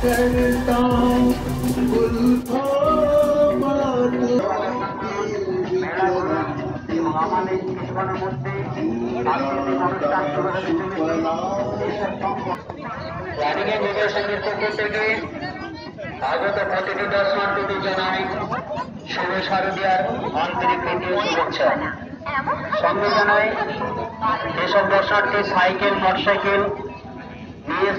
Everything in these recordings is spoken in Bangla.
करता আমাদের কিছুক্ষণের মধ্যে সাংস্কৃতিক অনুষ্ঠান শুরু হতে চলেছে রানীকে নিদর্শনের পক্ষ থেকে আগত প্রতিটি দর্শনার্থীদের জানাই শুভ শারদীয়ার আন্তরিক প্রীতি ও শুভেচ্ছা সঙ্গে জানাই যেসব দর্শনার্থী সাইকেল মোটরসাইকেল নিয়ে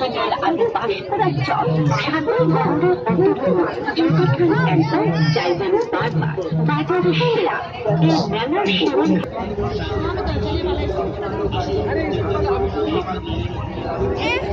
হাজারের আগে বাঁশপাড়ার চক সাধারণ বন্ধুর অন্যতম যতক্ষণ একবার চাইবেন বারবার বাজারের সেরা এই মেলার সেবন Student